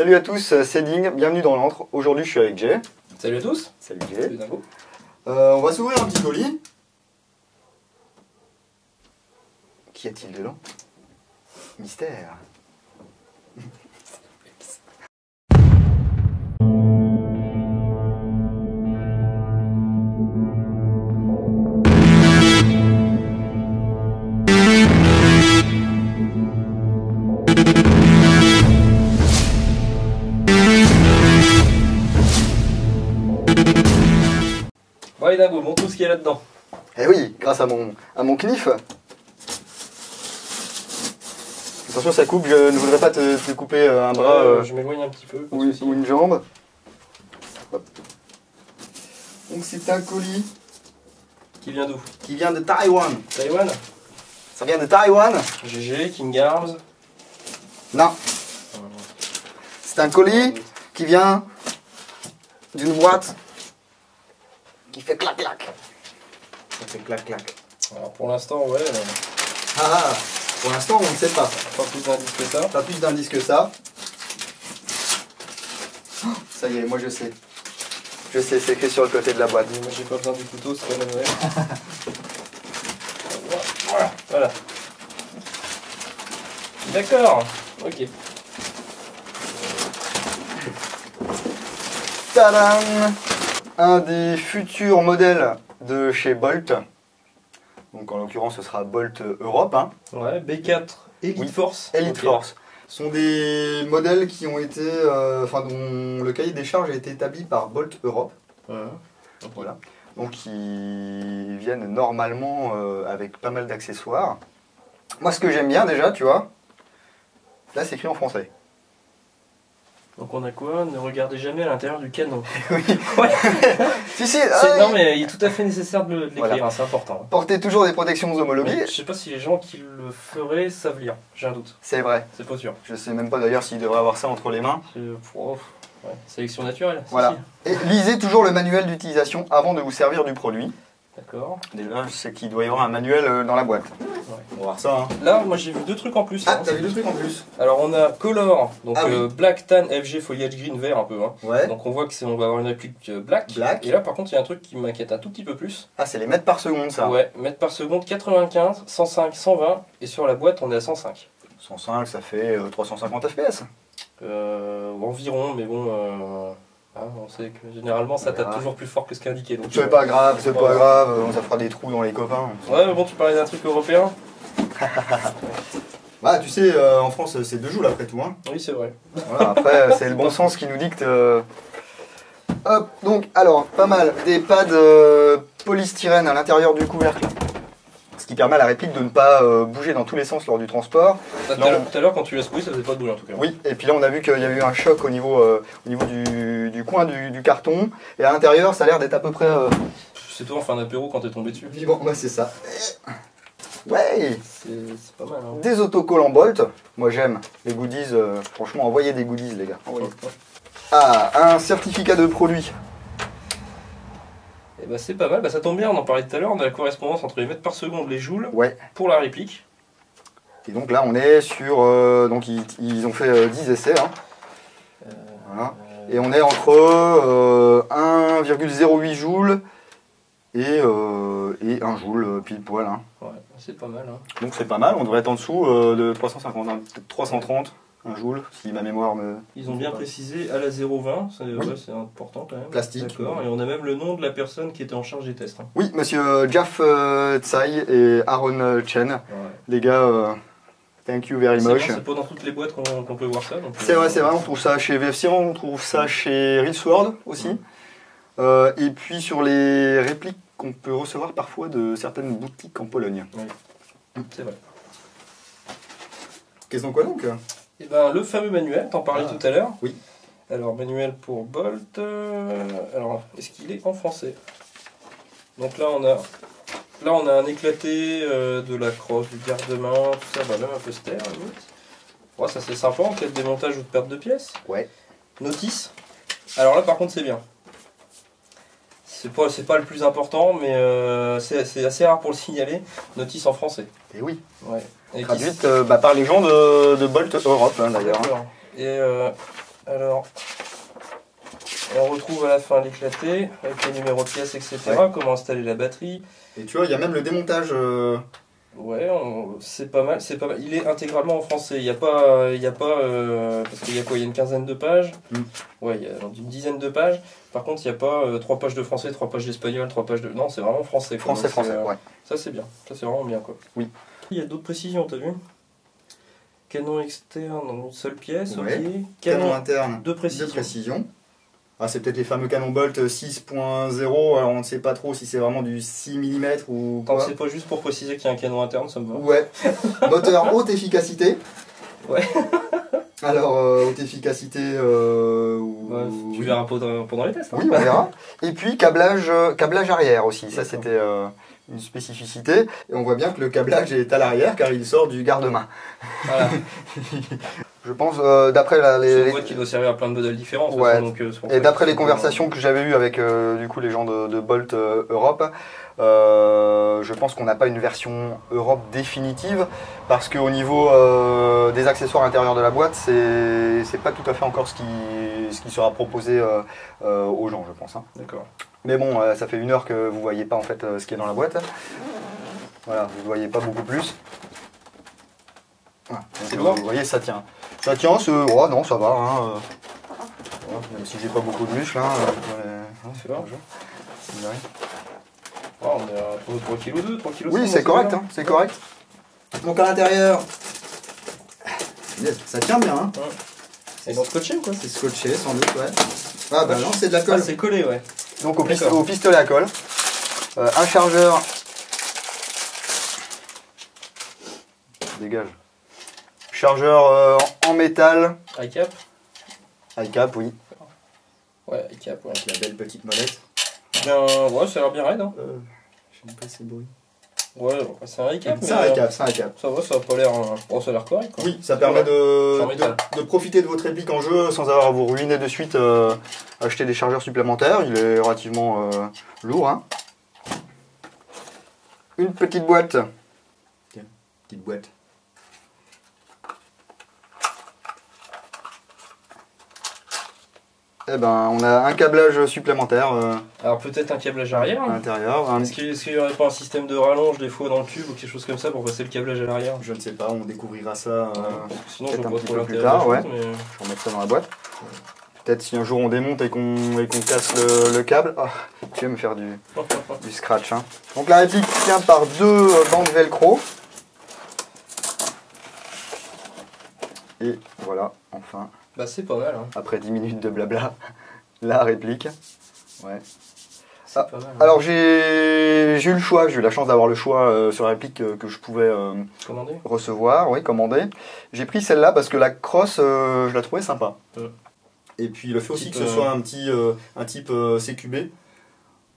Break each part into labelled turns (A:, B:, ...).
A: Salut à tous, c'est Ding, bienvenue dans l'antre. Aujourd'hui je suis avec Jay.
B: Salut à tous.
A: Salut Jay.
B: Salut.
A: Euh, on va s'ouvrir un petit colis. Qu'y a-t-il dedans? Mystère.
B: Dingo, montre tout ce qu'il y a là-dedans.
A: Eh oui, grâce à mon, à mon knif. Attention, ça coupe, je ne voudrais pas te, te couper euh, un bras
B: Euh,
A: euh,
B: je m'éloigne un petit peu.
A: ou, ou une jambe. Hop. Donc c'est un colis
B: Qui vient d'où?
A: qui vient de Taïwan.
B: Taïwan?
A: Ça vient de Taïwan
B: GG, King Arms.
A: Non, c'est un colis qui vient d'une boîte qui fait clac clac. Ça fait clac clac.
B: Alors pour l'instant, ouais, euh,
A: Ah, ah, pour l'instant on ne sait pas.
B: pas plus d'indices que ça.
A: Pas plus d'indices que ça. Ça y est, moi je sais. Je sais, c'est écrit sur le côté de la boîte.
B: Moi j'ai pas besoin du couteau, c'est pas manuel. Voilà. voilà. D'accord, ok.
A: Tadam Un des futurs modèles de chez Bolt. Donc en l'occurrence ce sera Bolt Europe. hein.
B: Ouais, B4 Elite
A: Oui,
B: Force.
A: Elite. Force. Ce sont des modèles qui ont été, euh, enfin dont le cahier des charges a été établi par Bolt Europe.
B: Ouais.
A: Voilà. Donc ils viennent normalement euh, avec pas mal d'accessoires. Moi ce que j'aime bien déjà, tu vois, là c'est écrit en français.
B: Donc on a quoi Ne regardez jamais à l'intérieur du canon.
A: Oui. Si si, ah,
B: non mais il est tout à fait nécessaire de l'écrire,
A: Voilà.
B: hein, c'est important.
A: Portez toujours des protections homologuées.
B: Je sais pas si les gens qui le feraient savent lire, j'ai un doute,
A: C'est vrai.
B: c'est pas sûr.
A: Je sais même pas d'ailleurs s'ils devraient avoir ça entre les mains.
B: C'est- oh, ouais, Sélection naturelle.
A: Voilà.
B: si.
A: Et lisez toujours le manuel d'utilisation avant de vous servir du produit.
B: D'accord.
A: Déjà, je sais qu'il doit y avoir un manuel euh, dans la boîte. On va voir ça. Hein.
B: Là, moi j'ai vu deux trucs en plus.
A: Ah,
B: hein.
A: t'as vu deux trucs en plus
B: Alors on a Color, donc
A: Ah oui.
B: euh, Black Tan FG Foliage Green vert un peu. Hein.
A: Ouais.
B: Donc on voit que c'est on va avoir une réplique euh, black.
A: Black.
B: Et là par contre il y a un truc qui m'inquiète un tout petit peu plus.
A: Ah, c'est les mètres par seconde ça.
B: Ouais, mètres par seconde 95, 105, 120 et sur la boîte on est à 105.
A: 105, ça fait euh, 350 FPS.
B: Euh, environ, mais bon, euh, hein, on sait que généralement ça tape toujours plus fort que ce qui est indiqué. Donc,
A: C'est pas grave, c'est pas grave, euh, ça fera des trous dans les copains.
B: Ouais, mais bon, tu parlais d'un truc européen
A: Bah, tu sais, euh, en France, c'est deux joules après tout. Hein.
B: Oui, c'est vrai.
A: Voilà, après, c'est le bon sens qui nous dicte. euh. Hop, donc, alors, pas mal. Des pads euh, polystyrène à l'intérieur du couvercle. Qui permet à la réplique de ne pas euh, bouger dans tous les sens lors du transport.
B: Tout à
A: Non.
B: l'heure- tout à l'heure, quand tu l'as secoué, ça faisait pas de bruit en tout cas.
A: Oui, et puis là, on a vu qu'il y a eu un choc au niveau, euh, au niveau du, du coin du, du carton. Et à l'intérieur, ça a l'air d'être à peu près euh,
B: C'est toi en fin d'apéro quand t'es tombé dessus.
A: vivant. Ouais, c'est ça. Ouais
B: C'est c'est pas mal. Hein.
A: Des autocollants Bolt. Moi, j'aime les goodies. euh, franchement, envoyez des goodies, les gars. Envoyez. Ah, un certificat de produit.
B: Bah, c'est pas mal, bah, ça tombe bien, on en parlait tout à l'heure, on a la correspondance entre les mètres par seconde, les joules,
A: Ouais.
B: pour la réplique.
A: Et donc là, on est sur. euh, donc, ils, ils ont fait euh, 10 essais. hein.
B: Euh,
A: Voilà.
B: euh,
A: Et on est entre euh, 1,08 joules et, euh, et 1 joule euh, pile poil. hein.
B: ouais, c'est pas mal. Hein.
A: Donc c'est pas mal, on devrait être en dessous euh, de 350, hein, peut-être 330, 1 joule, si ma mémoire me.
B: Ils ont bien précisé à la 0,20, c'est
A: Oui.
B: ouais, important quand même.
A: Plastique.
B: D'accord, et on a même le nom de la personne qui était en charge des tests. hein.
A: Oui, monsieur Jeff euh, Tsai et Aaron Chen.
B: Ouais.
A: Les gars, euh, thank you very much.
B: c'est pas dans toutes les boîtes qu'on peut voir ça.
A: C'est
B: euh,
A: vrai, c'est vrai, on trouve ça chez VFC, on trouve ça chez Reelsword aussi. Euh, et puis sur les répliques qu'on peut recevoir parfois de certaines boutiques en Pologne.
B: C'est vrai.
A: Qu'est-ce qu'on quoi donc?
B: Et ben, le fameux manuel, t'en parlais
A: Ah.
B: tout à l'heure.
A: Oui.
B: Alors, manuel pour Bolt. euh, alors, est-ce qu'il est en français? Donc là, on a. Là, on a un éclaté euh, de la crosse, du garde-main, tout ça, bah, même un poster. limite. Ouais, ça c'est sympa en cas de démontage ou de perte de pièces.
A: Ouais.
B: Notice. Alors là, par contre, c'est bien. C'est pas, c'est pas le plus important, mais euh, c'est c'est assez rare pour le signaler. Notice en français.
A: Et oui,
B: Ouais. Et
A: traduite euh, bah, par les gens de, de Bolt Europe hein, d'ailleurs. hein.
B: Et euh, Alors, on retrouve à la fin l'éclaté, avec les numéros de pièces, etc.
A: Ouais.
B: Comment installer la batterie.
A: Et tu vois, il y a même le démontage.
B: Ouais, c'est pas mal, c'est pas mal. Il est intégralement en français. Il n'y a pas, il y a pas, euh, parce qu'il y a quoi Il y a une quinzaine de pages.
A: Mm.
B: Ouais, il y a une dizaine de pages. Par contre, il n'y a pas euh, trois pages de français, trois pages d'espagnol, trois pages de. Non, c'est vraiment français. quoi.
A: Français,
B: Donc,
A: français,
B: euh,
A: ouais.
B: Ça c'est bien. Ça c'est vraiment bien quoi.
A: Oui.
B: Il y a d'autres précisions, t'as vu? Canon externe en une seule pièce,
A: Ouais.
B: ok.
A: Canon
B: Canon
A: interne
B: de précision.
A: de précision. Ah, c'est peut-être les fameux canons Bolt 6.0. Alors, on ne sait pas trop si c'est vraiment du 6 mm ou
B: Tant que
A: quoi.
B: c'est pas juste pour préciser qu'il y a un canon interne, ça me va.
A: Ouais. Moteur haute efficacité.
B: Ouais.
A: Alors, euh, haute efficacité. euh, ou-
B: tu verras pendant, pendant les tests. hein.
A: Oui, on verra. Et puis câblage, euh, câblage arrière aussi. Ça, c'était euh, une spécificité. Et on voit bien que le câblage est à l'arrière car il sort du garde-main.
B: Voilà.
A: Je pense, euh, d'après la-
B: C'est
A: les,
B: une boîte qui doit servir à plein de modèles différents.
A: Ouais.
B: façon, donc, euh, c'est
A: Et d'après les
B: c'est-
A: conversations que j'avais eues avec euh, du coup les gens de, de Bolt Europe, je pense qu'on n'a pas une version Europe définitive parce qu'au niveau des accessoires intérieurs de la boîte, c'est c'est pas tout à fait encore ce qui, ce qui sera proposé aux gens, je pense. hein.
B: D'accord.
A: Mais bon, ça fait une heure que vous voyez pas en fait ce qui est dans la boîte. Voilà, vous ne voyez pas beaucoup plus. Voilà. Donc,
B: C'est lourd
A: Vous voyez, ça tient. Ça tient, c'est... Oh non, ça va. Hein, euh. Même si j'ai pas beaucoup de muscles. Hein, euh, hein,
B: C'est large.
A: c'est.
B: Ah, on est à 3 kg 2, 3 kg
A: Oui, c'est correct, hein, c'est correct. Donc à l'intérieur, ça tient bien. Hein.
B: C'est dans scotché ou quoi?
A: C'est scotché sans doute, ouais. Ah bah non, c'est de la
B: Ah,
A: colle.
B: c'est collé, ouais.
A: Donc au, pist-
B: D'accord.
A: au pistolet à colle, euh, un chargeur. Dégage. Chargeur euh, en métal.
B: High cap
A: High cap, oui.
B: Ouais, high cap, ouais.
A: Avec la belle petite molette.
B: Bien, ouais, ça a l'air bien raide, hein.
A: Euh, J'aime pas ces bruits.
B: Ouais, ouais, c'est un high cap, mais
A: C'est un
B: euh,
A: high cap, c'est un high cap.
B: ça va, ça a pas l'air. euh, Bon, ça a l'air correct, quoi.
A: Oui, ça permet de, de, de profiter de votre réplique en jeu sans avoir à vous ruiner de suite, euh, acheter des chargeurs supplémentaires. Il est relativement euh, lourd. Hein. Une petite boîte. Tiens, petite boîte. Eh ben, on a un câblage supplémentaire euh,
B: Alors, peut-être un câblage arrière.
A: à
B: hein.
A: l'intérieur. Un-
B: Est-ce qu'il est-ce qu'il y aurait pas un système de rallonge des fois dans le tube ou quelque chose comme ça pour passer le câblage à l'arrière?
A: Je ne sais pas, on découvrira ça. euh,
B: Sinon, je
A: peut-être un
B: pas
A: petit
B: trop
A: peu plus
B: l'intérêt de
A: tard,
B: la
A: ouais.
B: chose, mais-
A: Je vais remettre ça dans la boîte. Peut-être si un jour on démonte et qu'on et qu'on casse le, le câble. Ah, tu vas me faire du, du scratch. hein. Donc la réplique tient par deux euh, bandes velcro. Et voilà, enfin,
B: Bah, c'est pas mal, hein.
A: après 10 minutes de blabla, la réplique. Ouais. Ah,
B: mal. hein.
A: Alors j'ai j'ai eu le choix, j'ai eu la chance d'avoir le choix euh, sur la réplique euh, que je pouvais euh, recevoir, oui, commander. J'ai pris celle-là parce que la crosse, euh, je la trouvais sympa. Et puis le fait aussi que ce soit un petit un type CQB.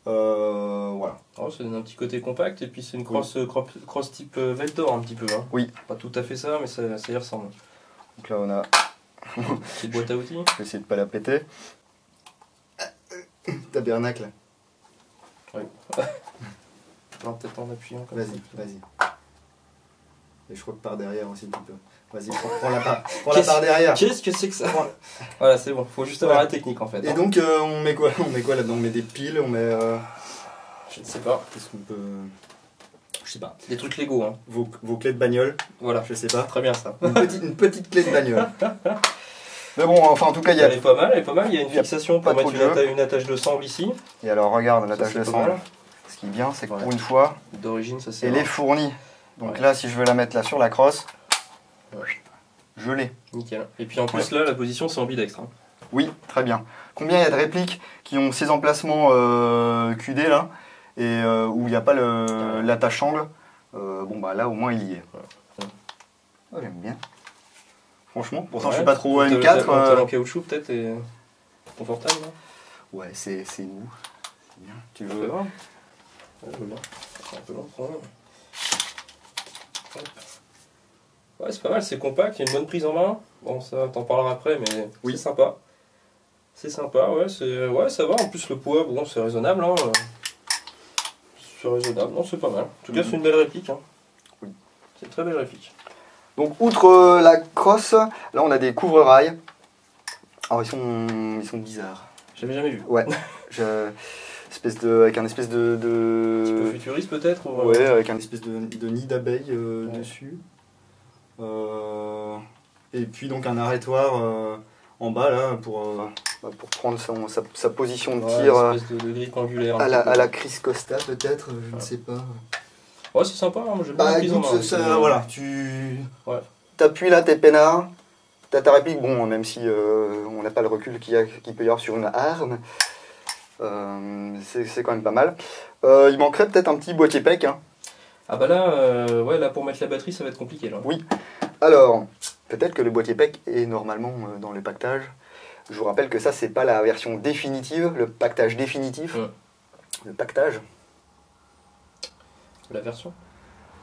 A: Euh, voilà.
B: Oh, ça donne un petit côté compact et puis c'est une cross, euh, crop- cross type Veltor un petit peu. Hein.
A: Oui.
B: Pas tout à fait ça, mais ça, ça y ressemble.
A: Donc là on a,
B: Petite boîte à outils.
A: je vais essayer de pas la péter. Tabernacle.
B: Alors, peut-être en appuyant comme
A: Vas-y, vas-y. Et je crois que par derrière aussi tu peux. Vas-y, prends, prends la part, prends la part derrière.
B: Qu'est-ce que c'est que ça Voilà, c'est bon. Faut juste avoir la technique en fait.
A: Et
B: hein.
A: donc euh, on met quoi On met quoi là-dedans? On met des piles, on met. euh,
B: Je ne sais pas.
A: Qu'est-ce qu'on peut. Je sais pas.
B: Des trucs Lego, hein.
A: Vos, vos clés de bagnole,
B: Voilà.
A: je sais pas.
B: Très bien ça.
A: Une petite, une petite clé de bagnole. Mais bon, enfin en tout cas, il y a.
B: Elle est pas mal, elle est pas mal. Il y a une fixation
A: pas
B: pour mettre une, atta- une attache de sangle ici.
A: Et alors, regarde l'attache de sangle. Ce qui est bien, c'est que
B: Voilà.
A: pour une fois,
B: D'origine, ça c'est.
A: elle est fournie. Donc là, si je veux la mettre là sur la crosse,
B: Ouais.
A: je l'ai.
B: Nickel. Et puis en plus, là, la position c'est ambidextre. hein.
A: Oui, très bien. Combien il y a de répliques qui ont ces emplacements euh, QD là et euh, où il n'y a pas l'attache angle Euh, Bon bah là au moins il y est. Oh, J'aime bien. Franchement, pourtant je suis pas trop
B: Le
A: M4.
B: talon- le
A: euh,
B: en caoutchouc peut-être est confortable. non
A: Ouais, c'est c'est mou. C'est bien. Tu veux
B: voir Ouais, je veux bien. C'est un peu long. Ouais, c'est pas mal, c'est compact, il y a une bonne prise en main. Bon, ça, t'en parleras après, mais
A: Oui.
B: c'est sympa. C'est sympa, ouais, c'est, ouais, ça va. En plus, le poids, bon, c'est raisonnable. Hein. C'est raisonnable, non, c'est pas mal. En tout cas,
A: Mhm.
B: c'est une belle réplique. Hein.
A: Oui.
B: C'est une très belle réplique.
A: Donc, outre euh, la crosse, là on a des couvre-rails. Alors ils sont, ils sont bizarres.
B: J'avais jamais vu.
A: Ouais. Je- espèce de, avec un espèce de,
B: Un petit peu futuriste peut-être ou...
A: ouais, avec un espèce de, de nid d'abeille euh,
B: Ouais.
A: dessus. Euh, et puis donc un arrêtoir euh, en bas là pour, euh, bah, pour prendre son- sa, sa position de
B: Ouais,
A: tir euh,
B: une espèce de, de grille angulaire.
A: à, la, à la Chris Costa peut-être, je ne sais pas.
B: Ouais, c'est sympa, hein, j'aime
A: Bah écoute, ça,
B: c'est-
A: voilà, tu
B: Ouais.
A: t'appuies là, t'es peinard, t'as ta réplique, bon, même si euh, on n'a pas le recul qu'il y a- qu'il peut y avoir sur une arme, euh, c'est c'est quand même pas mal. Euh, il manquerait peut-être un petit boîtier PEC. Hein.
B: Ah bah là, euh, ouais, là pour mettre la batterie, ça va être compliqué là.
A: Alors, peut-être que le boîtier PEC est normalement euh, dans le pactage. Je vous rappelle que ça, c'est pas la version définitive, le pactage définitif.
B: Ouais.
A: Le pactage.
B: La version.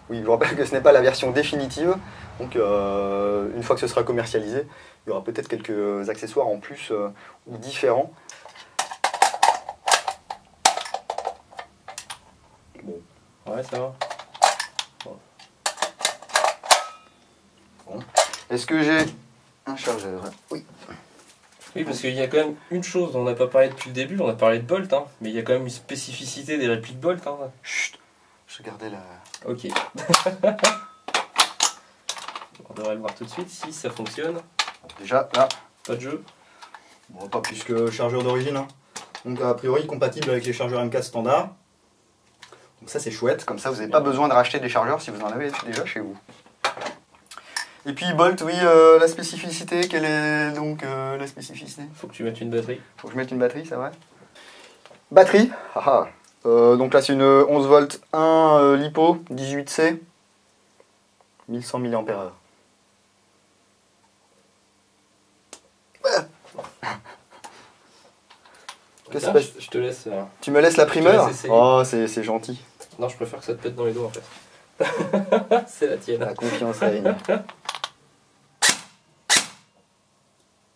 A: Oui, je vous rappelle que ce n'est pas la version définitive. Donc, euh, une fois que ce sera commercialisé, il y aura peut-être quelques accessoires en plus euh, ou différents.
B: Ouais, ça va.
A: Est-ce que j'ai un chargeur? Oui.
B: Oui, parce qu'il y a quand même une chose dont on n'a pas parlé depuis le début, on a parlé de Bolt, hein, mais il y a quand même une spécificité des répliques Bolt. Hein.
A: Chut Je regardais la.
B: Ok. on devrait le voir tout de suite si ça fonctionne.
A: Déjà, là.
B: Pas de jeu.
A: Bon, pas plus que chargeur d'origine. hein. Donc, a priori, compatible avec les chargeurs M4 standard. Donc, ça, c'est chouette. Comme ça, vous n'avez pas besoin de racheter des chargeurs si vous en avez déjà chez vous. Et puis, Bolt, oui, euh, la spécificité. Quelle est donc euh, la spécificité?
B: Faut que tu mettes une batterie.
A: Faut que je mette une batterie, c'est vrai Batterie ah ah. Euh, Donc là, c'est une 11 volts 1 euh, LiPo 18C. 1100 mAh. Qu'est-ce que c'est
B: je, je te laisse. euh,
A: Tu me laisses la primeur
B: laisse essayer.
A: Oh, c'est c'est gentil.
B: Non, je préfère que ça te pète dans les doigts en fait. C'est la tienne.
A: La confiance à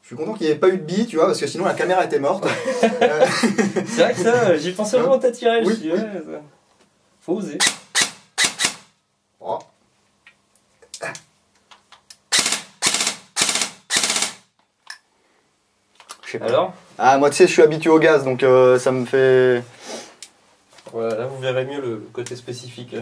A: Je suis content qu'il n'y ait pas eu de bille, tu vois, parce que sinon la caméra était morte. Euh,
B: C'est vrai que ça, j'y pensais vraiment à tiré.
A: Oui,
B: ouais, ça- Faut oser.
A: oh. Je sais pas.
B: Alors?
A: Ah, moi, tu sais, je suis habitué au gaz, donc euh, ça me fait.
B: Voilà, là vous verrez mieux le côté spécifique.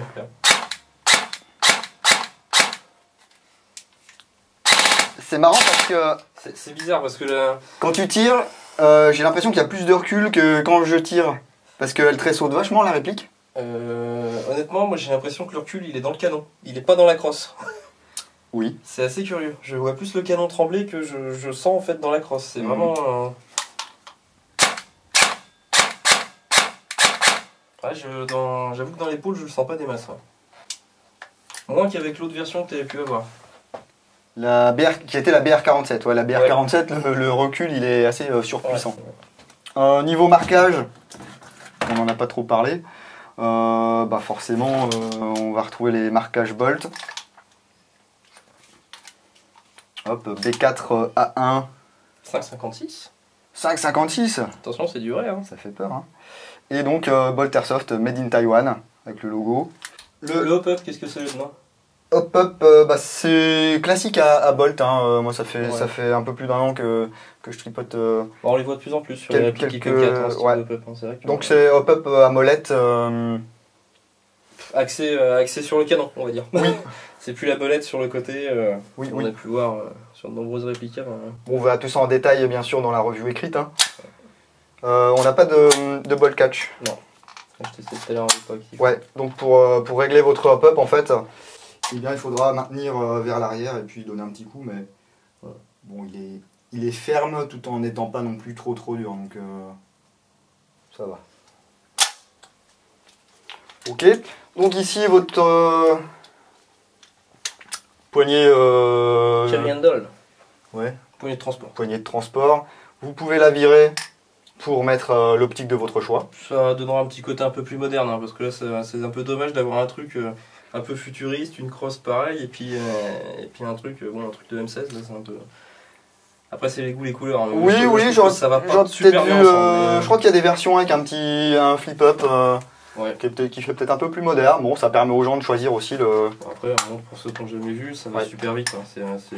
A: C'est marrant parce que
B: C'est bizarre parce que là,
A: quand tu tires, euh, j'ai l'impression qu'il y a plus de recul que quand je tire. Parce qu'elle tressaute vachement la réplique.
B: euh, honnêtement, moi j'ai l'impression que le recul il est dans le canon, il est pas dans la crosse.
A: Oui.
B: C'est assez curieux. Je vois plus le canon trembler que je, je sens en fait dans la crosse. C'est
A: Mhm.
B: vraiment. euh, Ouais, je- dans- j'avoue que dans l'épaule je le sens pas des masses. ouais. Moins qu'avec l'autre version que tu avais pu avoir.
A: La BR, qui était la BR47. Ouais, la BR47, le, le recul, il est assez euh, surpuissant.
B: Ouais.
A: Euh, niveau marquage, on n'en a pas trop parlé. Euh, bah forcément, euh, on va retrouver les marquages Bolt. Hop, B4 A1
B: 5,56
A: 556,
B: Attention, c'est du vrai. Hein.
A: ça fait peur. Hein. Et donc euh, Bolt Airsoft Made in Taiwan avec le logo.
B: Le, hop-up, qu'est-ce que c'est non
A: Hop hop, euh, bah, c'est classique à, à Bolt. hein. Euh, moi, ça fait,
B: Ouais.
A: ça fait un peu plus d'un an que, que je tripote. euh,
B: Bon, On les voit de plus en plus sur
A: Quel-
B: les répliques
A: quelques-
B: Icon 4, hein, hein, vrai que-
A: Donc c'est hop hop à molette. euh,
B: Axé, euh, axé sur le canon, on va dire.
A: Oui.
B: c'est plus la bolette sur le côté. euh,
A: oui,
B: on
A: oui.
B: a pu voir euh, sur de nombreuses répliques. hein.
A: On va tout ça en détail, bien sûr, dans la revue écrite. Euh, on n'a pas de, de ball catch.
B: Comme je testais tout à l'heure.
A: Ouais, donc pour, euh, pour régler votre hop-up, en fait, eh bien, il faudra maintenir euh, vers l'arrière et puis donner un petit coup, mais
B: Ouais.
A: bon, il est, il est ferme tout en n'étant pas non plus trop trop dur, donc euh, ça va. Ok, donc ici votre euh, poignée, euh,
B: handle,
A: ouais,
B: poignée de transport.
A: poignée de transport. Vous pouvez la virer pour mettre euh, l'optique de votre choix.
B: Ça donnera un petit côté un peu plus moderne, hein, parce que là c'est un peu dommage d'avoir un truc euh, un peu futuriste, une crosse pareille, et puis, euh, et puis un truc, euh, bon, un truc de M16, là c'est un peu. Après c'est les goûts, les couleurs. hein, mais
A: Oui,
B: je- je
A: oui,
B: que ça va pas super bien ensemble,
A: euh,
B: mais,
A: je crois qu'il y a des versions avec un petit un flip-up
B: Ouais.
A: qui, est peut-être- qui fait peut-être un peu plus moderne. Bon, ça permet aux gens de choisir aussi le.
B: Après, pour ceux qui n'ont jamais vu, ça va
A: Ouais.
B: super vite. hein. C'est, c'est,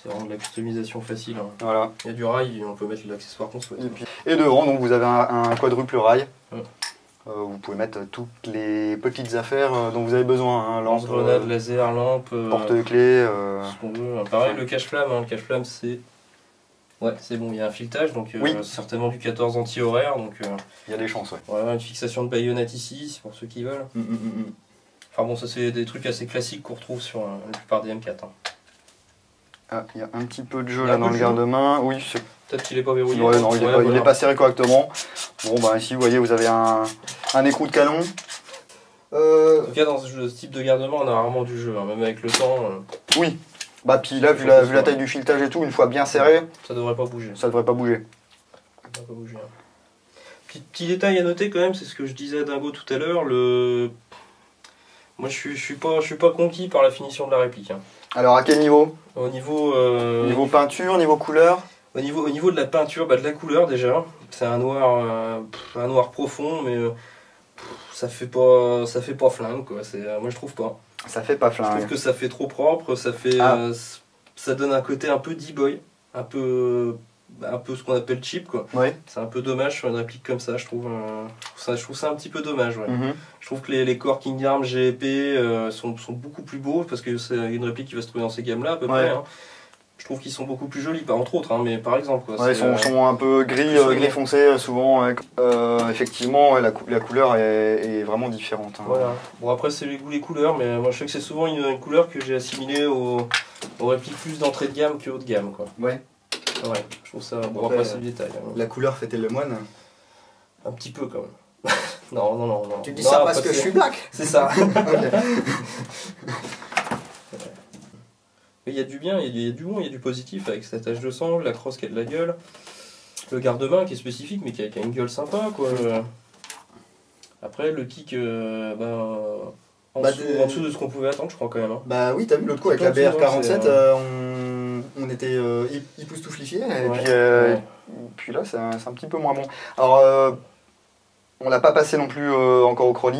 B: C'est vraiment de la customisation facile. hein.
A: Voilà.
B: Il y a du rail, on peut mettre l'accessoire qu'on souhaite.
A: Et, puis- et devant, donc vous avez un, un quadruple rail.
B: Ouais.
A: Euh, vous pouvez mettre toutes les petites affaires euh, dont vous avez besoin. Hein, lampe,
B: Lance-grenade,
A: euh,
B: laser, lampe. euh,
A: porte-clés. euh,
B: ce qu'on veut. Pareil, le cache-flamme, hein, le cache-flamme c'est. Ouais, c'est bon, il y a un filetage, donc euh,
A: Oui.
B: certainement du 14 anti-horaire. Donc euh,
A: Il y a des chances, ouais.
B: voilà, une fixation de baïonnette ici, c'est pour ceux qui veulent.
A: Mm, mm, mm.
B: Enfin bon, ça c'est des trucs assez classiques qu'on retrouve sur euh, la plupart des M4. hein.
A: Ah, il y a un petit peu de jeu là dans le garde-main. Oui, c'est
B: Peut-être qu'il est pas verrouillé.
A: Ouais, non, il n'est
B: Ouais,
A: pas,
B: voilà.
A: serré correctement. Bon, bah ici, vous voyez, vous avez un, un écrou de canon. Euh,
B: En tout cas, dans ce, jeu- ce type de gardement, on a rarement du jeu, hein, même avec le temps, euh,
A: oui. Bah, puis là, vu la, vu la taille du filetage et tout, une fois bien serré,
B: ça devrait pas bouger.
A: ça devrait pas bouger.
B: Ça devrait pas bouger. hein. Petit, petit détail à noter quand même, c'est ce que je disais à Dingo tout à l'heure. Le... Moi, je suis, je suis pas, je suis pas conquis par la finition de la réplique. hein.
A: Alors, à quel niveau?
B: Au niveau, euh,
A: Niveau peinture, niveau couleur?
B: Au niveau, au niveau de la peinture, bah, de la couleur déjà, c'est un noir, euh, un noir profond, mais euh, ça fait pas, ça fait pas flingue quoi. C'est, euh, moi je trouve pas.
A: Ça fait pas
B: Je trouve
A: flingue.
B: que ça fait trop propre, ça fait,
A: Ah.
B: ça donne un côté un peu D-boy, un peu, un peu ce qu'on appelle cheap quoi.
A: Oui.
B: C'est un peu dommage sur une réplique comme ça, je trouve. ça, je trouve ça un petit peu dommage. Ouais.
A: Mhm.
B: Je trouve que les, les corps King Arm GEP sont, sont beaucoup plus beaux parce que c'est une réplique qui va se trouver dans ces gammes là à peu
A: Ouais.
B: près. hein. Je trouve qu'ils sont beaucoup plus jolis, pas entre autres, hein, mais par exemple. Quoi,
A: Ouais, ils sont,
B: euh,
A: sont un peu gris, euh, gris foncé euh, souvent. ouais. Euh, effectivement, ouais, la, cou- la couleur est, est vraiment différente. hein.
B: Voilà. Bon après c'est les goûts les couleurs, mais moi je sais que c'est souvent une, une couleur que j'ai assimilée aux, aux répliques plus d'entrée de gamme que haut de gamme quoi.
A: Ouais.
B: Ouais, je trouve ça. Bon
A: Après,
B: après c'est le détail. hein.
A: La couleur fêtait le moine?
B: Un petit peu quand même. non non non non.
A: Tu dis
B: Non,
A: ça parce que je suis black
B: C'est ça. Y a du bien, il y a du- il y, a du bon, il y a du positif avec cette tache de sang, la crosse qui a de la gueule, le garde-main qui est spécifique mais qui a, qui a une gueule sympa quoi. Euh, Après le kick, euh, ben, en,
A: Bah,
B: dessous,
A: de-
B: en dessous de ce qu'on pouvait attendre, je crois quand même. hein.
A: Bah oui, t'as vu l'autre coup avec la
B: en dessous,
A: BR47,
B: c'est,
A: euh, on, on était époustouflifiés. Et
B: Ouais.
A: puis,
B: Ouais.
A: puis là, c'est un, petit peu moins bon. Alors, on l'a pas passé non plus euh, encore au.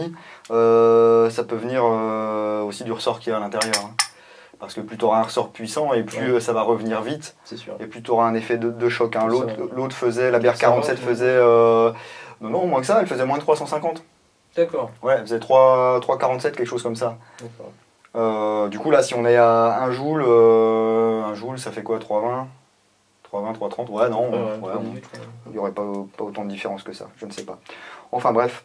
A: Euh, ça peut venir euh, aussi du ressort qu'il y a à l'intérieur. hein. Parce que plus tu auras un ressort puissant et plus
B: Ouais.
A: euh, ça va revenir vite
B: C'est sûr.
A: et plus tu auras un effet de, de choc. hein. L'autre faisait, la
B: Ça
A: BR47
B: va,
A: faisait. euh, non, non, moins que ça, elle faisait moins de 350.
B: D'accord.
A: Ouais, elle faisait 3, 3,47, quelque chose comme ça.
B: D'accord.
A: Euh, du coup, là, si on est à 1 joule, euh, 1 joule, ça fait quoi 3,20 3,20, 3,30 Ouais, non,
B: Ouais, ouais,
A: on- il n'y aurait pas, pas autant de différence que ça, je ne sais pas. Enfin, bref.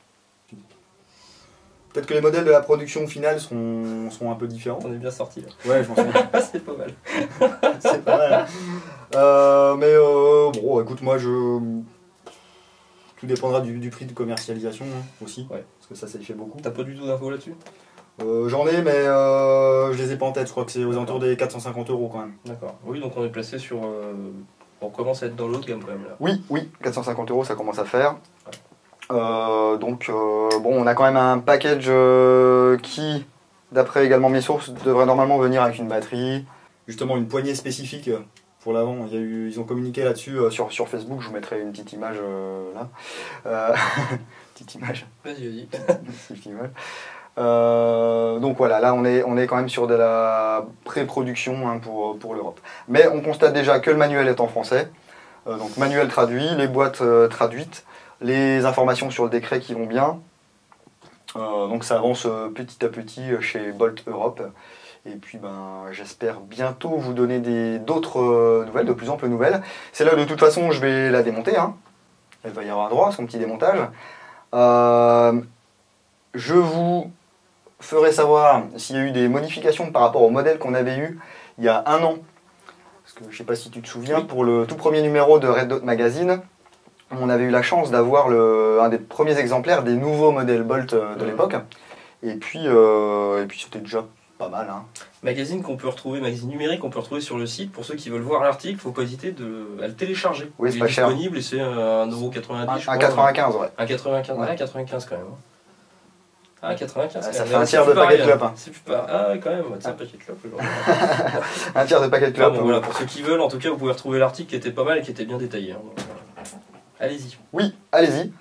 A: Peut-être que les modèles de la production finale seront, seront un peu différents.
B: On est bien sorti là.
A: Ouais, je pense que
B: Ah, c'est pas mal.
A: c'est pas mal. Euh, mais euh, bon, écoute, moi, je. Tout dépendra du, du prix de commercialisation hein, aussi,
B: Ouais.
A: parce que ça, ça y fait beaucoup.
B: T'as pas du tout d'infos là-dessus?
A: Euh, J'en ai, mais euh, je les ai pas en tête. Je crois que c'est aux alentours des 450 euros quand même.
B: D'accord. Oui, donc on est placé sur. euh, On commence à être dans l'autre gamme quand même là.
A: Oui, oui, 450 euros, ça commence à faire. Euh, donc, euh, bon, on a quand même un package euh, qui, d'après également mes sources, devrait normalement venir avec une batterie. Justement, une poignée spécifique pour l'avant. Il y a eu, ils ont communiqué là-dessus euh, sur, sur Facebook. Je vous mettrai une petite image euh, là. Euh, petite image.
B: Vas-y, vas-y.
A: petite image. Euh, donc voilà, là on est, on est quand même sur de la pré-production hein, pour, pour l'Europe. Mais on constate déjà que le manuel est en français. Euh, donc manuel traduit, les boîtes euh, traduites, les informations sur le décret qui vont bien. Euh, donc ça avance euh, petit à petit euh, chez Bolt Europe. Et puis ben, j'espère bientôt vous donner d'autres nouvelles, de plus amples nouvelles. C'est là de toute façon je vais la démonter. hein. Elle va y avoir droit, son petit démontage. Euh, je vous ferai savoir s'il y a eu des modifications par rapport au modèle qu'on avait eu il y a un an. Parce que je ne sais pas si tu te souviens,
B: Oui.
A: pour le tout premier numéro de Red Dot Magazine, on avait eu la chance d'avoir un des premiers exemplaires des nouveaux modèles Bolt euh, de l'époque. Et puis, euh, et puis c'était déjà pas mal. hein.
B: Magazine qu'on peut retrouver, magazine numérique qu'on peut retrouver sur le site. Pour ceux qui veulent voir l'article, faut pas hésiter de, à le télécharger.
A: Oui, c'est
B: Il est disponible et c'est euh, 1,90€.
A: Un,
B: je
A: un
B: crois.
A: 95, ouais.
B: Un 95,
A: Ouais.
B: ouais, 95 quand même. hein. Ah, 95
A: Ah,
B: quand
A: ça fait un
B: Mais
A: tiers de paquet de clope,
B: hein.
A: hein.
B: C'est plus pas... Ah, quand même, c'est un paquet de clope aujourd'hui.
A: Un tiers de paquet de clopes.
B: bon, voilà, pour ceux qui veulent, en tout cas, vous pouvez retrouver l'article qui était pas mal et qui était bien détaillé. hein. Donc. Allez-y.
A: Oui, allez-y.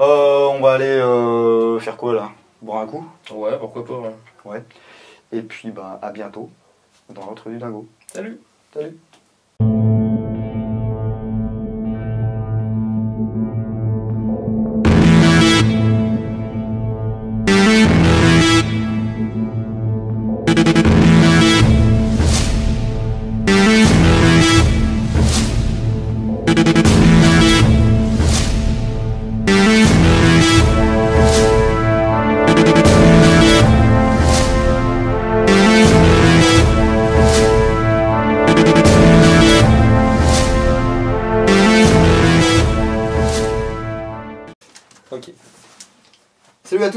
A: Euh, on va aller euh, faire quoi là? Boire un coup?
B: Ouais, pourquoi pas. Ouais. ouais.
A: Et puis bah, à bientôt dans l'entre du dingo.
B: Salut.
A: Salut.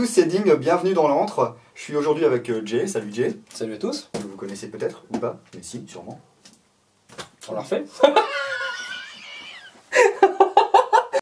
A: tous, c'est Ding, bienvenue dans l'antre. Je suis aujourd'hui avec euh, Jay, salut Jay.
B: Salut à tous.
A: Que vous connaissez peut-être ou pas, mais si, sûrement.
B: On l'a refait